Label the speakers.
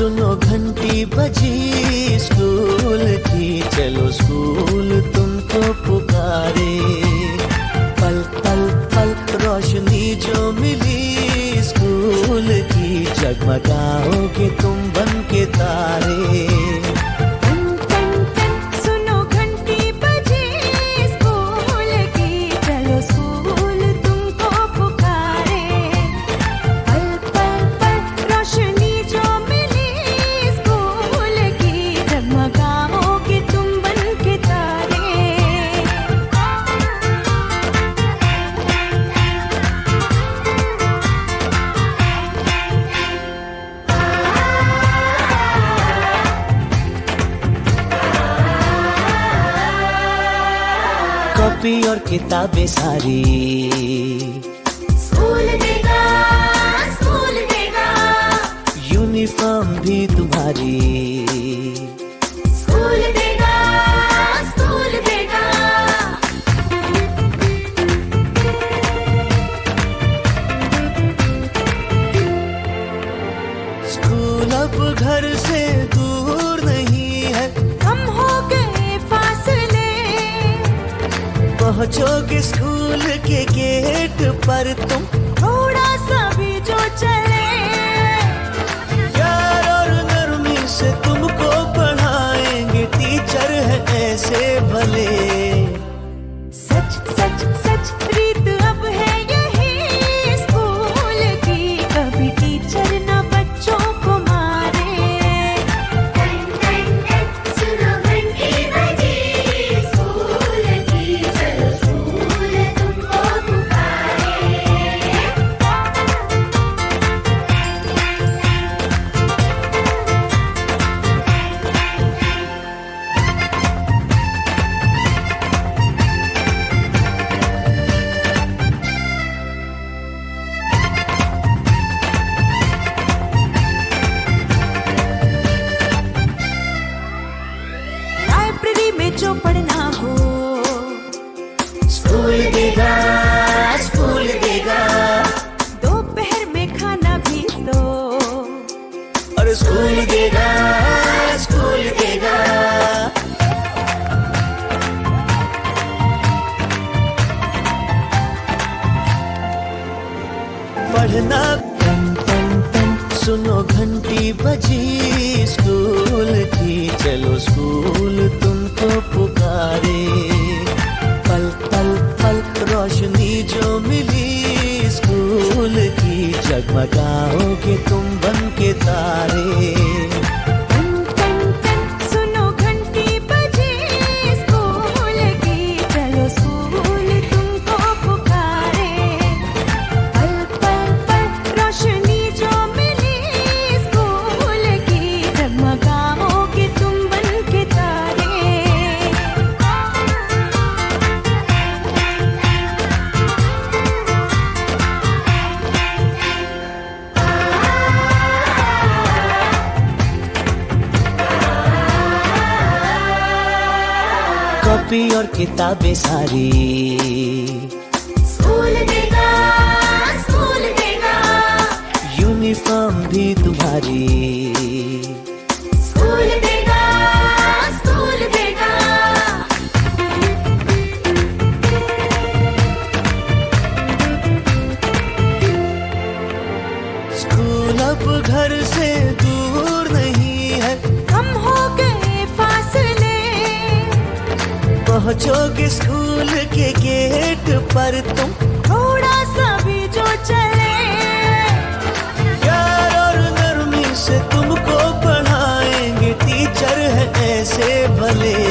Speaker 1: सुनो घंटी बजी स्कूल की चलो स्कूल तुमको पुकारे। कॉपी और किताबें सारी।
Speaker 2: स्कूल देगा स्कूल देगा।
Speaker 1: यूनिफॉर्म भी तुम्हारी।
Speaker 2: स्कूल देगा स्कूल देगा।
Speaker 1: स्कूल अब घर से दूर पहुंचोगे स्कूल के गेट पर तुम?
Speaker 3: थोड़ा सा भी जो चले।
Speaker 1: यार और नरमी से तुमको पढ़ाएँगे
Speaker 3: पढ़ना।
Speaker 1: सुनो घंटी बजी स्कूल की, चलो स्कूल तुमको पुकारे। पल पल पल रोशनी जो मिली स्कूल की जगमगाओगे तुम बन के तारे। कॉपी और किताबें सारी।
Speaker 2: स्कूल देगा स्कूल देगा।
Speaker 1: यूनिफॉर्म भी तुम्हारी।
Speaker 2: स्कूल देगा स्कूल देगा।
Speaker 1: स्कूल अब घर से दूर नहीं है।
Speaker 3: हम हो
Speaker 1: पहुंचोगे स्कूल के गेट पर तुम?
Speaker 3: थोड़ा सा भी जो चले।
Speaker 1: प्यार और नरमी से तुमको पढ़ाएँगे टीचर है ऐसे भले।